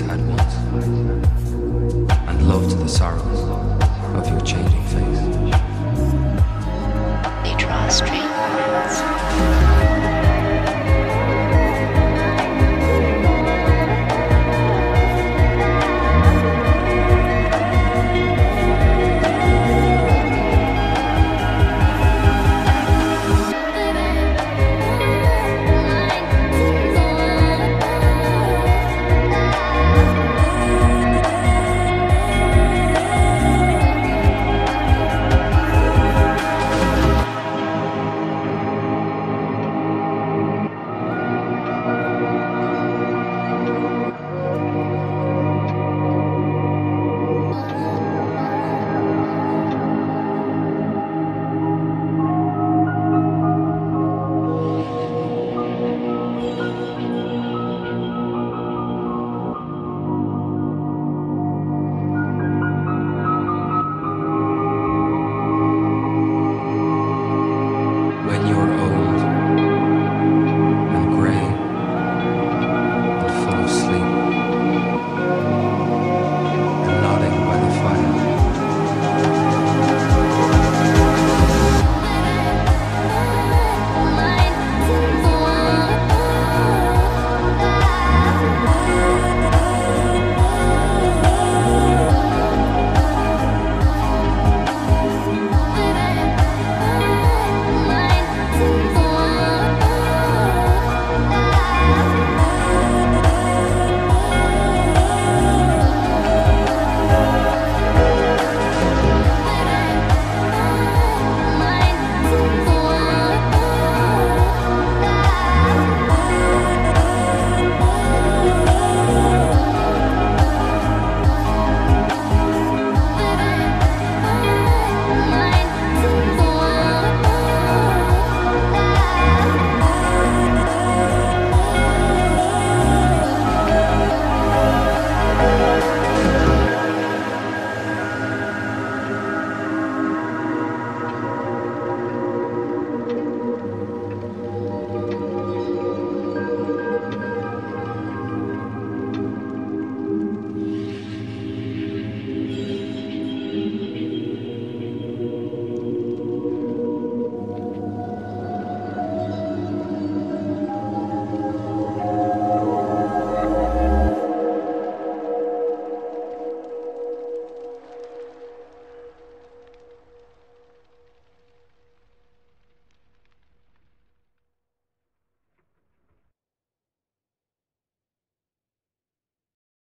had once, and loved the sorrows of your changing face.